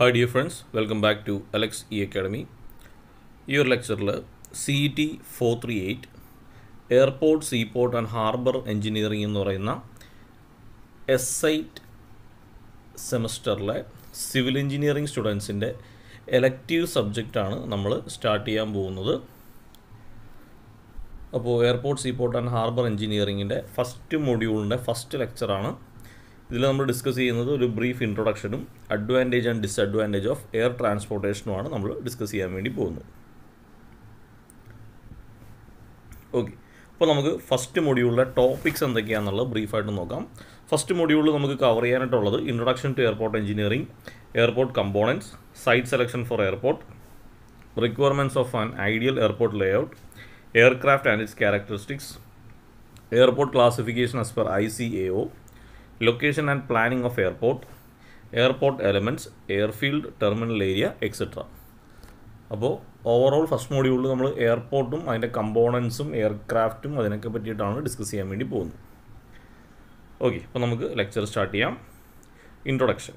Hi dear friends welcome back to Alex E Academy ഈ ഒരു ലെക്ചറിൽ C T four three eight airport seaport and harbour engineering എന്ന് പറയുന്ന S eight സെമസ്റ്ററിലെ civil engineering സ്റ്റുഡൻസിന്റെ elective സബ്ജക്റ്റാണ് നമ്മൾ സ്റ്റാർട്ട് ചെയ്യാൻ പോകുന്നത്. അപ്പോൾ എയർപോർട്ട് സീപോർട്ട് ആൻഡ് ഹാർബർ എഞ്ചിനീയറിങ്ങിന്റെ ഫസ്റ്റ് മൊഡ്യൂളിന്റെ ഫസ്റ്റ് ലെക്ചറാണ് ഇതിൽ നമ്മൾ ഡിസ്കസ് ചെയ്യുന്നത് ഒരു brief ഇൻട്രൊഡക്ഷനും advantage and disadvantage of air ട്രാൻസ്പോർട്ടേഷനുമാണ് നമ്മൾ ഡിസ്കസ് ചെയ്യാൻ വേണ്ടി പോകുന്നത്. ഓക്കെ അപ്പോൾ നമുക്ക് ഫസ്റ്റ് മൊഡ്യൂളിലെ ടോപ്പിക്സ് എന്തൊക്കെയാണെന്നുള്ളത് ബ്രീഫായിട്ട് നോക്കാം. ഫസ്റ്റ് മൊഡ്യൂളിൽ നമുക്ക് cover ചെയ്യാനായിട്ടുള്ളത് introduction to airport engineering airport components site selection for airport requirements of an ideal airport layout aircraft and its characteristics airport classification as per I C A O location and planning of airport airport elements airfield terminal area etcetera അപ്പോൾ overall first മോഡ്യൂളിൽ നമ്മൾ എയർപോർട്ടും അതിന്റെ കമ്പോണൻസും എയർക്രാഫ്റ്റും അതിനൊക്കെ പറ്റിയിട്ടാണ് discuss ചെയ്യാൻ വേണ്ടി പോകുന്നത്. ഓക്കെ അപ്പോൾ നമുക്ക് ലെക്ചർ സ്റ്റാർട്ട് ചെയ്യാം. ഇൻട്രൊഡക്ഷൻ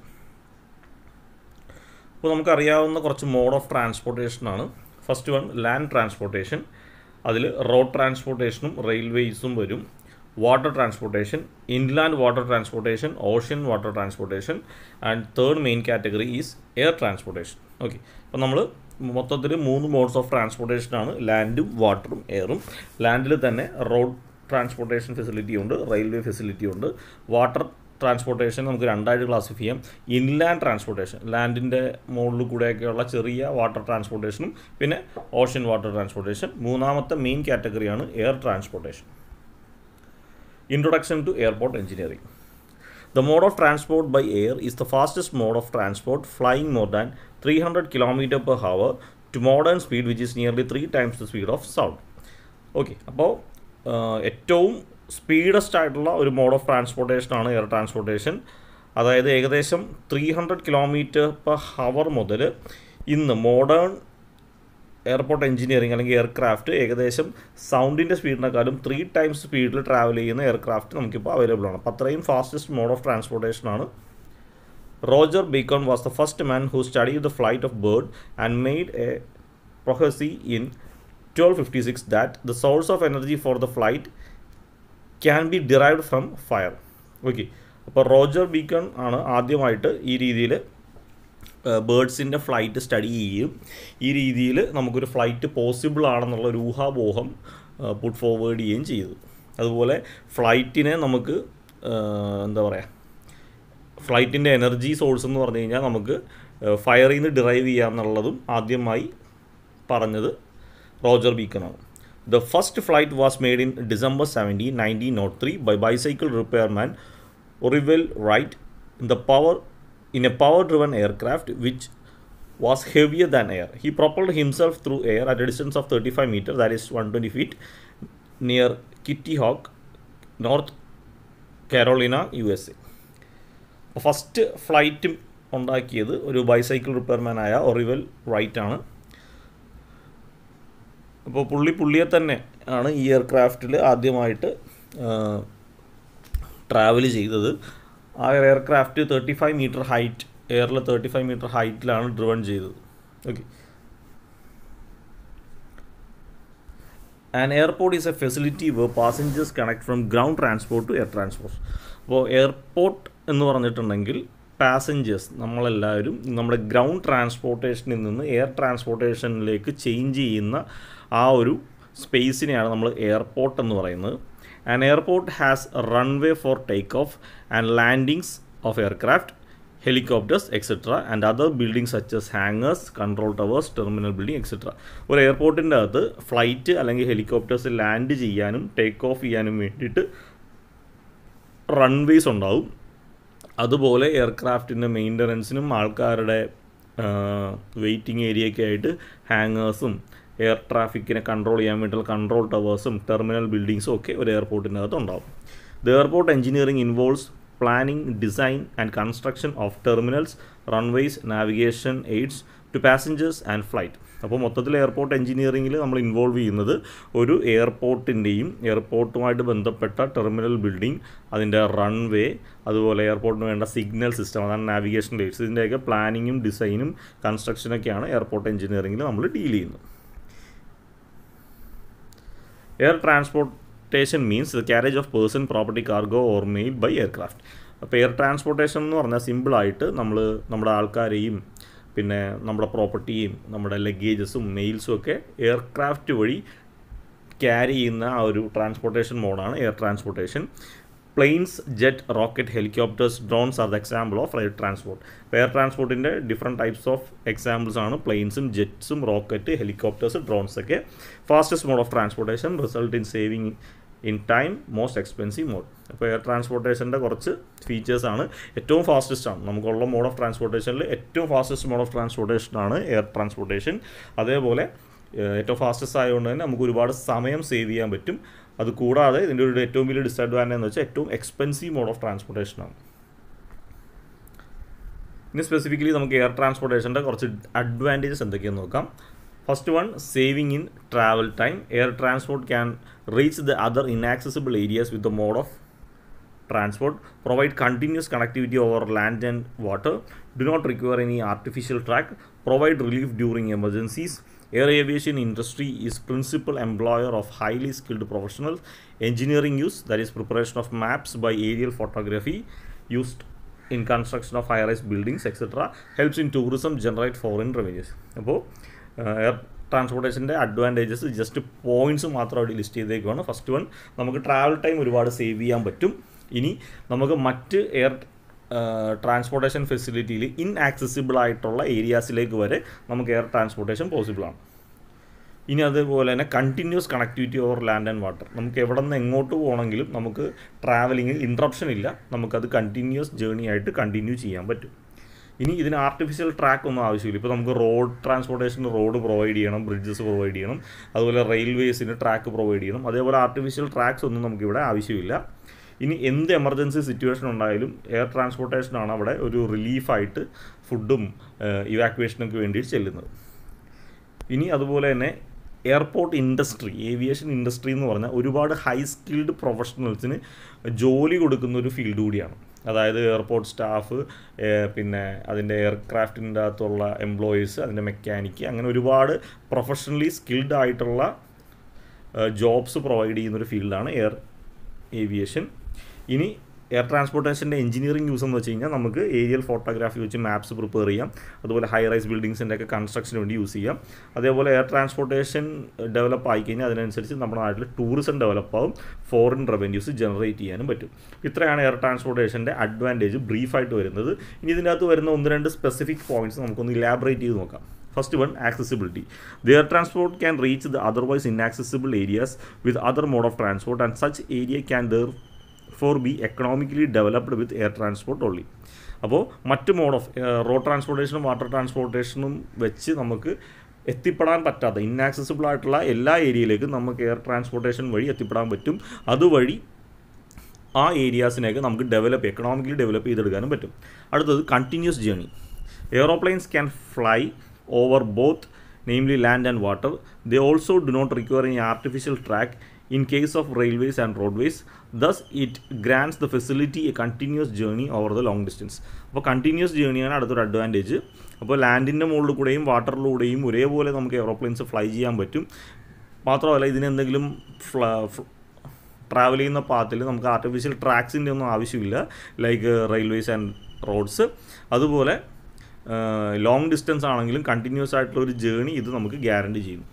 അപ്പോൾ നമുക്കറിയാവുന്ന കുറച്ച് മോഡ് ഓഫ് ട്രാൻസ്പോർട്ടേഷനാണ് ഫസ്റ്റ് വൺ ലാൻഡ് ട്രാൻസ്പോർട്ടേഷൻ അതിൽ റോഡ് ട്രാൻസ്പോർട്ടേഷനും റെയിൽവേസും വരും. Water transportation inland water transportation ocean water transportation and third main category is air transportation okay അപ്പോൾ നമ്മൾ മൊത്തത്തിൽ മൂന്ന് മോഡ്സ് ഓഫ് ട്രാൻസ്പോർട്ടേഷനാണ് ലാൻഡും വാട്ടറും എയറും ലാൻഡിൽ തന്നെ റോഡ് ട്രാൻസ്പോർട്ടേഷൻ ഫെസിലിറ്റി ഉണ്ട് റെയിൽവേ ഫെസിലിറ്റി ഉണ്ട്. വാട്ടർ ട്രാൻസ്പോർട്ടേഷൻ നമുക്ക് രണ്ടായിട്ട് ക്ലാസിഫൈ ചെയ്യാം. ഇൻലാൻഡ് ട്രാൻസ്പോർട്ടേഷൻ ലാൻഡിന്റെ മുകളിൽ കൂടെയൊക്കെയുള്ള ചെറിയ വാട്ടർ ട്രാൻസ്പോർട്ടേഷനും പിന്നെ ഓഷ്യൻ വാട്ടർ ട്രാൻസ്പോർട്ടേഷൻ മൂന്നാമത്തെ main കാറ്റഗറിയാണ് air transportation Introduction to Airport Engineering. The mode of transport by air is the fastest mode of transport, flying more than 300 km per hour to modern speed, which is nearly three times the speed of sound. Okay അപ്പോൾ ഏറ്റവും speedest ആയിട്ടുള്ള ഒരു mode of ട്രാൻസ്പോർട്ടേഷനാണ് air transportation അതായത് ഏകദേശം three hundred kilometre per hour മുതൽ ഇന്ന് modern airport engineering അല്ലെങ്കിൽ എയർക്രാഫ്റ്റ് ഏകദേശം സൗണ്ടിന്റെ സ്പീഡിനെക്കാളും ത്രീ ടൈംസ് സ്പീഡിൽ ട്രാവൽ ചെയ്യുന്ന എയർക്രാഫ്റ്റ് നമുക്കിപ്പോൾ അവൈലബിൾ ആണ്. അപ്പോൾ അത്രയും ഫാസ്റ്റസ്റ്റ് മോഡ് ഓഫ് ട്രാൻസ്പോർട്ടേഷൻ ആണ്. Roger Bacon was the first man who study the flight of bird and made a prophecy in twelve fifty six that the source of energy for the flight can be derived from fire okay അപ്പോൾ Roger Bacon ആണ് ആദ്യമായിട്ട് ഈ രീതിയിൽ ബേഡ്സിന്റെ flight study ചെയ്യും. ഈ രീതിയിൽ നമുക്കൊരു flight possible ആണെന്നുള്ള ഒരു ഊഹാപോഹം പുട്ട് ഫോർവേഡ് ചെയ്യുകയും ചെയ്തു. അതുപോലെ ഫ്ലൈറ്റിനെ നമുക്ക് എന്താ പറയുക ഫ്ലൈറ്റിന്റെ എനർജി സോഴ്സ് എന്ന് പറഞ്ഞു കഴിഞ്ഞാൽ നമുക്ക് ഫയറിൽ നിന്ന് ഡിറൈവ് ചെയ്യാമെന്നുള്ളതും ആദ്യമായി പറഞ്ഞത് Roger ബീക്കനാണ് the first flight was made in December seventeen nineteen nought three by bicycle repairman Orville Wright. In the power in a power driven aircraft which was heavier than air. He propelled himself through air at a distance of 35 meters, that is 120 feet, near Kitty Hawk, North Carolina, USA. First flight ഉണ്ടാക്കിയത് ഒരു bicycle റിപ്പയർമാനായ ഒറിവൽ right ആണ് അപ്പോൾ പുള്ളി പുള്ളിയെ തന്നെ ആണ് ഈ എയർക്രാഫ്റ്റിൽ ആദ്യമായിട്ട് ട്രാവൽ ചെയ്തത് ആ aircraft thirty five metre height എയറിൽ തേർട്ടി ഫൈവ് മീറ്റർ ഹൈറ്റിലാണ് ഡ്രിവൺ ചെയ്തത്. Okay an airport is a facility where passengers connect from ground transport to air transport അപ്പോൾ എയർപോർട്ട് എന്ന് പറഞ്ഞിട്ടുണ്ടെങ്കിൽ പാസഞ്ചേഴ്സ് നമ്മളെല്ലാവരും നമ്മുടെ ഗ്രൗണ്ട് ട്രാൻസ്പോർട്ടേഷനിൽ നിന്ന് എയർ ട്രാൻസ്പോർട്ടേഷനിലേക്ക് ചേഞ്ച് ചെയ്യുന്ന ആ ഒരു സ്പേസിനെയാണ് നമ്മൾ എയർപോർട്ട് എന്ന് പറയുന്നത്. An airport has runway for takeoff and landings of aircraft, helicopters, etc., and other buildings such as hangars, control towers, terminal building, etc. ഒരു എയർപോർട്ടിന്റെ അകത്ത് ഫ്ലൈറ്റ് അല്ലെങ്കിൽ ഹെലികോപ്റ്റേഴ്സ് ലാൻഡ് ചെയ്യാനും ടേക്ക് ഓഫ് ചെയ്യാനും വേണ്ടിയിട്ട് റൺവേസ് ഉണ്ടാവും അതുപോലെ എയർക്രാഫ്റ്റിന്റെ മെയിന്റനൻസിനും ആൾക്കാരുടെ വെയിറ്റിംഗ് ഏരിയയൊക്കെ ആയിട്ട് ഹാങ്ങേഴ്സും എയർ ട്രാഫിക്കിനെ കൺട്രോൾ ചെയ്യാൻ വേണ്ടിയുള്ള കൺട്രോൾ ടവേഴ്സും ടെർമിനൽ ബിൽഡിങ്സും ഒക്കെ ഒരു എയർപോർട്ടിന്റെ അകത്ത് ഉണ്ടാവും. The airport engineering involves planning design and construction of terminals runways navigation aids to passengers and flight അപ്പോൾ മൊത്തത്തിൽ എയർപോർട്ട് എഞ്ചിനീയറിംഗിൽ നമ്മൾ ഇൻവോൾവ് ചെയ്യുന്നത് ഒരു എയർപോർട്ടിന്റെയും എയർപോർട്ടുമായിട്ട് ബന്ധപ്പെട്ട ടെർമിനൽ ബിൽഡിംഗ് അതിന്റെ റൺവേ അതുപോലെ എയർപോർട്ടിന് വേണ്ട സിഗ്നൽ സിസ്റ്റം അതാണ് നാവിഗേഷൻ ലൈറ്റ്സ് ഇതിന്റെയൊക്കെ പ്ലാനിങ്ങും ഡിസൈനും കൺസ്ട്രക്ഷനൊക്കെയാണ് എയർപോർട്ട് എഞ്ചിനീയറിംഗിൽ നമ്മൾ ഡീൽ ചെയ്യുന്നത്. Air transportation means the carriage of person property cargo or mail by aircraft അപ്പോൾ എയർ ട്രാൻസ്പോർട്ടേഷൻ എന്ന് പറഞ്ഞാൽ സിമ്പിളായിട്ട് നമ്മൾ നമ്മുടെ ആൾക്കാരെയും പിന്നെ നമ്മുടെ പ്രോപ്പർട്ടിയും നമ്മുടെ ലഗേജസും മെയിൽസും ഒക്കെ എയർക്രാഫ്റ്റ് വഴി ക്യാരി ചെയ്യുന്ന ആ ഒരു transportation മോഡാണ് air transportation planes jet rocket helicopters drones are the example of air transport air ട്രാൻസ്പോർട്ടിന്റെ different types of examples ആണ് പ്ലെയിൻസും ജെറ്റ്സും റോക്കറ്റ് ഹെലികോപ്റ്റേഴ്സ് ഡ്രോൺസ് ഒക്കെ. Fastest mode of transportation result in saving in time most expensive mode അപ്പോൾ air ട്രാൻസ്പോർട്ടേഷന്റെ കുറച്ച് features ആണ്. ഏറ്റവും fastest ആണ്. നമുക്കുള്ള മോഡ് ഓഫ് ട്രാൻസ്പോർട്ടേഷനിൽ ഏറ്റവും ഫാസ്റ്റസ്റ്റ് മോഡ് ഓഫ് ട്രാൻസ്പോർട്ടേഷൻ ആണ് എയർ ട്രാൻസ്പോർട്ടേഷൻ അതേപോലെ ഏറ്റവും ഫാസ്റ്റസ്റ്റ് ആയതുകൊണ്ട് തന്നെ നമുക്ക് ഒരുപാട് സമയം സേവ് ചെയ്യാൻ പറ്റും. അത് കൂടാതെ ഇതിന്റെ ഒരു ഏറ്റവും വലിയ ഡിസഡ്വാന്റേജ് എന്ന് വെച്ചാൽ ഏറ്റവും എക്സ്പെൻസീവ് മോഡ് ഓഫ് ട്രാൻസ്പോർട്ടേഷനാണ് ഇനി സ്പെസിഫിക്കലി നമുക്ക് എയർ ട്രാൻസ്പോർട്ടേഷന്റെ കുറച്ച് അഡ്വാന്റേജസ് എന്തൊക്കെയാണ് നോക്കാം. First one saving in travel time air transport can reach the other inaccessible areas with the mode of transport provide continuous connectivity over land and water do not require any artificial track provide relief during emergencies. Air aviation industry is principal employer of highly skilled professionals. Engineering use, that is preparation of maps by aerial photography used in construction of high-rise buildings, etc. helps in tourism generate foreign revenues. അപ്പോൾ air ട്രാൻസ്പോർട്ടേഷന്റെ advantages just points മാത്രമായിട്ട് list ചെയ്തേക്കുവാണ് first one നമുക്ക് travel time ഒരുപാട് save ചെയ്യാൻ പറ്റും ഇനി നമുക്ക് മറ്റ് എയർ ട്രാൻസ്പോർട്ടേഷൻ ഫെസിലിറ്റിയിൽ ഇൻ ഇൻആക്സസിബിൾ ആയിട്ടുള്ള ഏരിയാസിലേക്ക് വരെ നമുക്ക് എയർ ട്രാൻസ്പോർട്ടേഷൻ പോസിബിൾ ആണ്. ഇനി അതുപോലെ തന്നെ continuous connectivity over land and water നമുക്ക് എവിടെ നിന്ന് എങ്ങോട്ട് പോകണമെങ്കിലും നമുക്ക് ട്രാവലിങ്ങിൽ ഇൻട്രപ്ഷൻ ഇല്ല. നമുക്കത് കണ്ടിന്യൂസ് ജേണി ആയിട്ട് കണ്ടിന്യൂ ചെയ്യാൻ പറ്റും. ഇനി ഇതിന് ആർട്ടിഫിഷ്യൽ ട്രാക്ക് ഒന്നും ആവശ്യമില്ല. ഇപ്പോൾ നമുക്ക് റോഡ് ട്രാൻസ്പോർട്ടേഷന് റോഡ് പ്രൊവൈഡ് ചെയ്യണം ബ്രിഡ്ജസ് പ്രൊവൈഡ് ചെയ്യണം. അതുപോലെ റെയിൽവേസിന് ട്രാക്ക് പ്രൊവൈഡ് ചെയ്യണം. അതേപോലെ ആർട്ടിഫിഷ്യൽ ട്രാക്സ് ഒന്നും നമുക്കിവിടെ ആവശ്യമില്ല. ഇനി എന്ത് എമർജൻസി സിറ്റുവേഷൻ ഉണ്ടായാലും എയർ ട്രാൻസ്പോർട്ടേഷനാണ് അവിടെ ഒരു റിലീഫായിട്ട് ഫുഡും ഇവാക്വേഷനൊക്കെ വേണ്ടി ചെല്ലുന്നത്. ഇനി അതുപോലെ തന്നെ എയർപോർട്ട് ഇൻഡസ്ട്രി ഏവിയേഷൻ ഇൻഡസ്ട്രി എന്ന് പറഞ്ഞാൽ ഒരുപാട് ഹൈ സ്കിൽഡ് പ്രൊഫഷണൽസിന് ജോലി കൊടുക്കുന്ന ഒരു ഫീൽഡ് കൂടിയാണ്. അതായത് എയർപോർട്ട് സ്റ്റാഫ് പിന്നെ അതിന്റെ എയർക്രാഫ്റ്റിന്റെ അകത്തുള്ള എംപ്ലോയീസ് അതിന്റെ മെക്കാനിക്ക് അങ്ങനെ ഒരുപാട് പ്രൊഫഷണലി സ്കിൽഡ് ആയിട്ടുള്ള ജോബ്സ് പ്രൊവൈഡ് ചെയ്യുന്നൊരു ഫീൽഡാണ് എയർ ഏവിയേഷൻ ഇനി എയർ ട്രാൻസ്പോർട്ടേഷന്റെ എഞ്ചിനീയറിംഗ് യൂസ് എന്ന് വെച്ച് കഴിഞ്ഞാൽ നമുക്ക് ഏരിയൽ ഫോട്ടോഗ്രാഫി വെച്ച് മാപ്സ് പ്രിപ്പയർ ചെയ്യാം. അതുപോലെ ഹൈ റൈസ് ബിൽഡിങ്സിന്റെ ഒക്കെ കൺസ്ട്രക്ഷന് വേണ്ടി യൂസ് ചെയ്യാം. അതേപോലെ എയർ ട്രാൻസ്പോർട്ടേഷൻ ഡെവലപ്പ് ആയി കഴിഞ്ഞാൽ അതിനനുസരിച്ച് നമ്മുടെ നാട്ടിൽ ടൂറിസം ഡെവലപ്പ് ആവും. ഫോറിൻ റവന്യൂസ് ജനറേറ്റ് ചെയ്യാനും പറ്റും. ഇത്രയാണ് എയർ ട്രാൻസ്പോർട്ടേഷന്റെ അഡ്വാന്റേജ് ബ്രീഫായിട്ട് വരുന്നത്. ഇനി ഇതിനകത്ത് വരുന്ന ഒന്ന് രണ്ട് സ്പെസിഫിക് പോയിന്റ്സ് നമുക്കൊന്ന് ഇലാബറേറ്റ് ചെയ്ത് നോക്കാം. First one, accessibility. The air transport can reach the otherwise inaccessible areas with other mode of transport and such area can therefore be economically developed with air transport only അപ്പോൾ മറ്റ് mode of road ട്രാൻസ്പോർട്ടേഷനും water ട്രാൻസ്പോർട്ടേഷനും വെച്ച് നമുക്ക് എത്തിപ്പെടാൻ പറ്റാത്ത ഇന്നാക്സസിബിൾ ആയിട്ടുള്ള എല്ലാ ഏരിയയിലേക്കും നമുക്ക് എയർ ട്രാൻസ്പോർട്ടേഷൻ വഴി എത്തിപ്പെടാൻ പറ്റും. അതുവഴി ആ ഏരിയാസിനെയൊക്കെ നമുക്ക് ഡെവലപ്പ് എക്കണോമിക്കലി ഡെവലപ്പ് ചെയ്തെടുക്കാനും പറ്റും. അടുത്തത് continuous journey aeroplanes can fly over both namely land and water they also do not require any artificial track. In case of railways and roadways. Thus it grants the facility a continuous journey over the long distance. അപ്പോൾ continuous ജേണിയാണ് അടുത്തൊരു Advantage അപ്പോൾ ലാൻഡിന്റെ മുകളിൽ കൂടെയും വാട്ടറിലൂടെയും ഒരേപോലെ നമുക്ക് aeroplanes fly ചെയ്യാൻ പറ്റും. മാത്രമല്ല ഇതിനെന്തെങ്കിലും ട്രാവൽ ചെയ്യുന്ന പാത്തിൽ നമുക്ക് ആർട്ടിഫിഷ്യൽ ട്രാക്സിന്റെ ഒന്നും ആവശ്യമില്ല. ലൈക്ക് റെയിൽവേസ് ആൻഡ് റോഡ്സ് അതുപോലെ ലോങ് ഡിസ്റ്റൻസ് ആണെങ്കിലും കണ്ടിന്യൂസ് ആയിട്ടുള്ള ഒരു ജേണി ഇത് നമുക്ക് ഗ്യാരണ്ടി ചെയ്യുന്നു.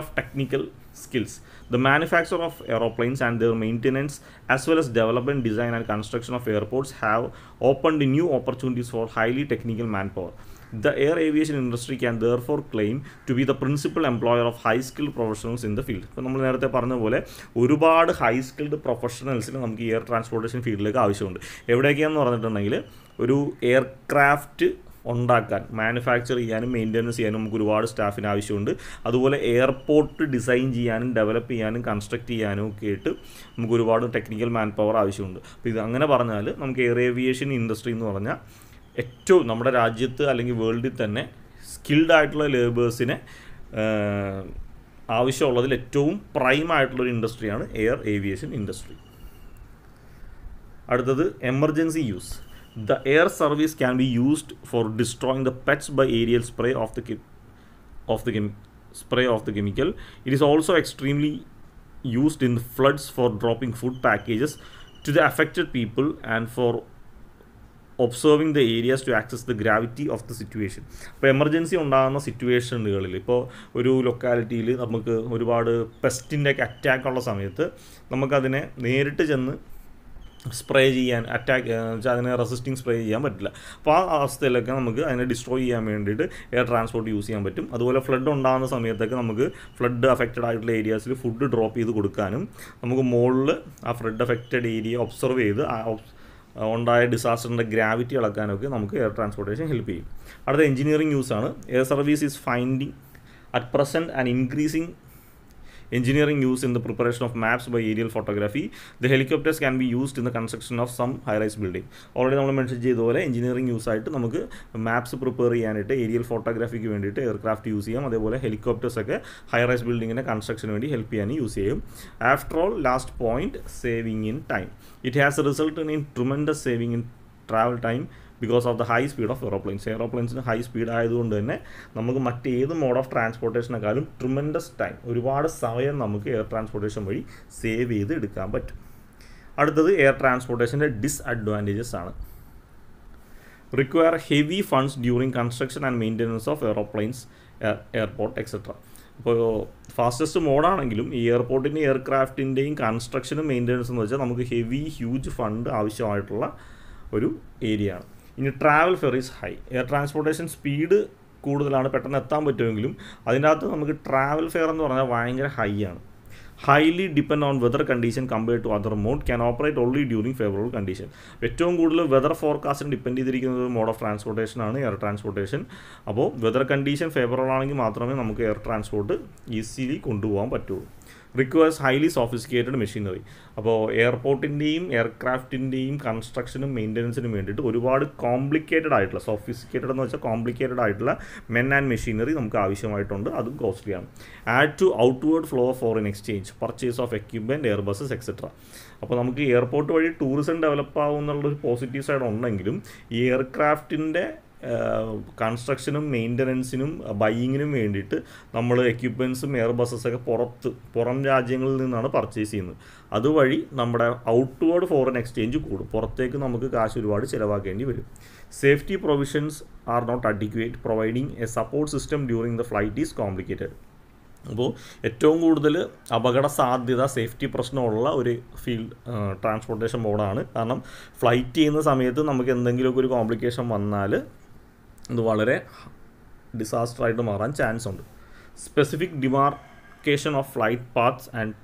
Of technical skills the manufacture of aeroplanes and their maintenance as well as development design and construction of airports have opened new opportunities for highly technical man power The air aviation industry can therefore claim to be the principal employer of high skilled professionals in the field. ഇപ്പോൾ നമ്മൾ നേരത്തെ പറഞ്ഞ പോലെ ഒരുപാട് high skilled പ്രൊഫഷണൽസിന് നമുക്ക് air transportation ഫീൽഡിലേക്ക് ആവശ്യമുണ്ട്. എവിടെയൊക്കെയാണെന്ന് പറഞ്ഞിട്ടുണ്ടെങ്കിൽ ഒരു എയർക്രാഫ്റ്റ് ഉണ്ടാക്കാൻ മാനുഫാക്ചർ ചെയ്യാനും മെയിന്റനൻസ് ചെയ്യാനും നമുക്ക് ഒരുപാട് സ്റ്റാഫിന് ആവശ്യമുണ്ട്. അതുപോലെ എയർപോർട്ട് ഡിസൈൻ ചെയ്യാനും ഡെവലപ്പ് ചെയ്യാനും കൺസ്ട്രക്ട് ചെയ്യാനും ഒക്കെ ആയിട്ട് നമുക്ക് ഒരുപാട് ടെക്നിക്കൽ മാൻ പവർ ആവശ്യമുണ്ട്. അപ്പോൾ ഇത് അങ്ങനെ പറഞ്ഞാൽ നമുക്ക് എയർ ഏവിയേഷൻ ഇൻഡസ്ട്രി എന്ന് പറഞ്ഞാൽ ഏറ്റവും നമ്മുടെ രാജ്യത്ത് അല്ലെങ്കിൽ വേൾഡിൽ തന്നെ സ്കിൽഡ് ആയിട്ടുള്ള ലേബേഴ്സിനെ ആവശ്യമുള്ളതിൽ ഏറ്റവും പ്രൈം ആയിട്ടുള്ളൊരു ഇൻഡസ്ട്രിയാണ് എയർ ഏവിയേഷൻ ഇൻഡസ്ട്രി അടുത്തത് emergency use air service can be used for destroying the pests by aerial spray of the of the chemi spray of the chemical it is also extremely used in floods for dropping food packages to the affected people and for observing the areas to access the gravity of the situation അപ്പോൾ emergency ഉണ്ടാകുന്ന സിറ്റുവേഷനുകളിൽ ഇപ്പോൾ ഒരു ലൊക്കാലിറ്റിയിൽ നമുക്ക് ഒരുപാട് പെസ്റ്റിന്റെ ഒക്കെ attack സമയത്ത് നമുക്കതിനെ നേരിട്ട് ചെന്ന് സ്പ്രേ ചെയ്യാൻ അറ്റാക്ക് അതിനെ റെസിസ്റ്റിംഗ് സ്പ്രേ ചെയ്യാൻ പറ്റില്ല. അപ്പോൾ ആ അവസ്ഥയിലൊക്കെ നമുക്ക് അതിനെ ഡിസ്ട്രോയ് ചെയ്യാൻ വേണ്ടിയിട്ട് എയർ ട്രാൻസ്പോർട്ട് യൂസ് ചെയ്യാൻ പറ്റും. അതുപോലെ ഫ്ലഡ് ഉണ്ടാകുന്ന സമയത്തൊക്കെ നമുക്ക് ഫ്ലഡ് അഫക്റ്റഡ് ആയിട്ടുള്ള ഏരിയാസിൽ ഫുഡ് ഡ്രോപ്പ് ചെയ്ത് കൊടുക്കാനും നമുക്ക് മുകളിൽ ആ ഫ്ലഡ് അഫക്റ്റഡ് ഏരിയ ഒബ്സർവ് ചെയ്ത് ഉണ്ടായ ഡിസാസ്റ്ററിന്റെ ഗ്രാവിറ്റി അളക്കാനൊക്കെ നമുക്ക് എയർ ട്രാൻസ്പോർട്ടേഷൻ ഹെൽപ്പ് ചെയ്യും. അടുത്ത എഞ്ചിനീയറിംഗ് യൂസ് ആണ്. Air service is finding at present and increasing engineering use in the preparation of maps by aerial photography. The helicopters can be used in the construction of some high rise building. Already നമ്മൾ mention ചെയ്തതുപോലെ engineering use ആയിട്ട് നമുക്ക് maps prepare ചെയ്യാനായിട്ട് aerial ഫോട്ടോഗ്രാഫിക്ക് വേണ്ടിയിട്ട് aircraft use ചെയ്യാം. അതേപോലെ helicopters ഒക്കെ ഹൈ റൈസ് ബിൽഡിങ്ങിന്റെ കൺസ്ട്രക്ഷന് വേണ്ടി ഹെൽപ്പ് ചെയ്യാൻ യൂസ് ചെയ്യും. After all last point saving in time it has result in tremendous saving in travel time because of the high speed of aeroplanes എറോപ്ലെയിൻസിന് high speed ആയതുകൊണ്ട് തന്നെ നമുക്ക് മറ്റേത് മോഡ് ഓഫ് ട്രാൻസ്പോർട്ടേഷനെക്കാളും tremendous time ഒരുപാട് സമയം നമുക്ക് എയർ ട്രാൻസ്പോർട്ടേഷൻ വഴി save ചെയ്ത് എടുക്കാൻ പറ്റും. അടുത്തത് എയർ ട്രാൻസ്പോർട്ടേഷന്റെ ഡിസ്അഡ്വാന്റേജസ് ആണ്. Require heavy funds during construction and maintenance of aeroplanes airport etcetera അപ്പോൾ ഫാസ്റ്റസ്റ്റ് മോഡാണെങ്കിലും ഈ എയർപോർട്ടിന്റെ എയർക്രാഫ്റ്റിന്റെയും കൺസ്ട്രക്ഷനും മെയിന്റനൻസ് എന്ന് വെച്ചാൽ നമുക്ക് ഹെവി ഹ്യൂജ് ഫണ്ട് ആവശ്യമായിട്ടുള്ള ഒരു ഏരിയ ആണ്. ഇനി travel fare is high air transportation speed കൂടുതലാണ് പെട്ടെന്ന് എത്താൻ പറ്റുമെങ്കിലും അതിന്റെ അകത്ത് നമുക്ക് ട്രാവൽ ഫെയർ എന്ന് പറഞ്ഞാൽ ഭയങ്കര ഹൈ ആണ്. Highly depend on weather condition compared to other mode can operate only during favourable condition ഏറ്റവും കൂടുതൽ വെതർ ഫോർകാസ്റ്റിന് ഡിപ്പെൻഡ് ചെയ്തിരിക്കുന്നത് മോഡ് ഓഫ് ട്രാൻസ്പോർട്ടേഷൻ ആണ് എയർ ട്രാൻസ്പോർട്ടേഷൻ അപ്പോൾ വെതർ കണ്ടീഷൻ ഫേവറബിൾ ആണെങ്കിൽ മാത്രമേ നമുക്ക് എയർ ട്രാൻസ്പോർട്ട് ഈസിലി കൊണ്ടുപോകാൻ പറ്റുള്ളൂ. റിക്വയർസ് ഹൈലി സോഫിസ്റ്റിക്കേറ്റഡ് മെഷീനറി അപ്പോൾ എയർപോർട്ടിന്റെയും എയർക്രാഫ്റ്റിന്റെയും കൺസ്ട്രക്ഷനും മെയിന്റനൻസിനും വേണ്ടിയിട്ട് ഒരുപാട് കോംപ്ലിക്കേറ്റഡ് ആയിട്ടുള്ള സോഫിസ്റ്റിക്കേറ്റഡ് എന്ന് വെച്ചാൽ കോംപ്ലിക്കേറ്റഡ് ആയിട്ടുള്ള മെൻ ആൻഡ് മെഷീനറി നമുക്ക് ആവശ്യമായിട്ടുണ്ട്. അതും കോസ്റ്റ്ലിയാണ് add to outward flow of foreign exchange purchase of equipment air buses etcetera അപ്പോൾ നമുക്ക് എയർപോർട്ട് വഴി ടൂറിസം ഡെവലപ്പ് ആവുന്നുള്ളൊരു പോസിറ്റീവ് സൈഡ് ഉണ്ടെങ്കിലും ഈ എയർക്രാഫ്റ്റിന്റെ കൺസ്ട്രക്ഷനും മെയിന്റനൻസിനും ബൈയിങ്ങിനും വേണ്ടിയിട്ട് നമ്മൾ എക്യുപ്മെൻസും എയർ ബസ്സസൊക്കെ പുറത്ത് പുറം രാജ്യങ്ങളിൽ നിന്നാണ് പർച്ചേസ് ചെയ്യുന്നത്. അതുവഴി നമ്മുടെ ഔട്ട്വേർഡ് ഫോറിൻ എക്സ്ചേഞ്ച് കൂടും. പുറത്തേക്ക് നമുക്ക് കാശ് ഒരുപാട് ചിലവാക്കേണ്ടി വരും. Safety provisions are not adequate providing a support system during the flight is complicated. അപ്പോൾ ഏറ്റവും കൂടുതൽ അപകട സാധ്യത സേഫ്റ്റി പ്രശ്നമുള്ള ഒരു ഫീൽഡ് ട്രാൻസ്പോർട്ടേഷൻ മോഡാണ് കാരണം ഫ്ലൈറ്റ് ചെയ്യുന്ന സമയത്ത് നമുക്ക് എന്തെങ്കിലുമൊക്കെ ഒരു കോംപ്ലിക്കേഷൻ വന്നാൽ ഇത് വളരെ ഡിസാസ്റ്റർ ആയിട്ട് മാറാൻ ചാൻസ് ഉണ്ട്. Specific demarcation of flight paths and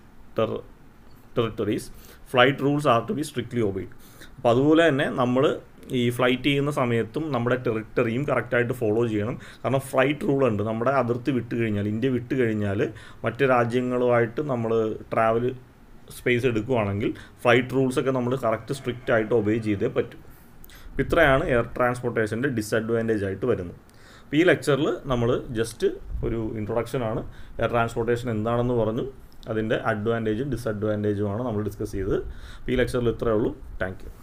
territories flight rules are to be strictly abide അപ്പോൾ അതുപോലെ തന്നെ നമ്മൾ ഈ ഫ്ലൈറ്റ് ചെയ്യുന്ന സമയത്തും നമ്മുടെ ടെറിട്ടറിയും കറക്റ്റായിട്ട് ഫോളോ ചെയ്യണം. കാരണം ഫ്ലൈറ്റ് റൂൾ ഉണ്ട്. നമ്മുടെ അതിർത്തി വിട്ട് കഴിഞ്ഞാൽ ഇന്ത്യ വിട്ട് കഴിഞ്ഞാൽ മറ്റ് രാജ്യങ്ങളുമായിട്ട് നമ്മൾ ട്രാവൽ സ്പേസ് എടുക്കുകയാണെങ്കിൽ ഫ്ലൈറ്റ് റൂൾസൊക്കെ നമ്മൾ കറക്റ്റ് സ്ട്രിക്റ്റ് ആയിട്ട് ഒബേ ചെയ്തേ പറ്റും. ഇത്രയാണ് എയർ ട്രാൻസ്പോർട്ടേഷന്റെ ഡിസഡ്വാന്റേജ് ആയിട്ട് വരുന്നത്. അപ്പോൾ ഈ ലെക്ചറിൽ നമ്മൾ ജസ്റ്റ് ഒരു ഇൻട്രൊഡക്ഷൻ ആണ്. എയർ ട്രാൻസ്പോർട്ടേഷൻ എന്താണെന്ന് പറഞ്ഞു അതിന്റെ അഡ്വാന്റേജും ഡിസഡ്വാന്റേജുമാണ് നമ്മൾ ഡിസ്കസ് ചെയ്തത്. ഈ ലെക്ചറിൽ ഇത്രയേ ഉള്ളൂ. താങ്ക്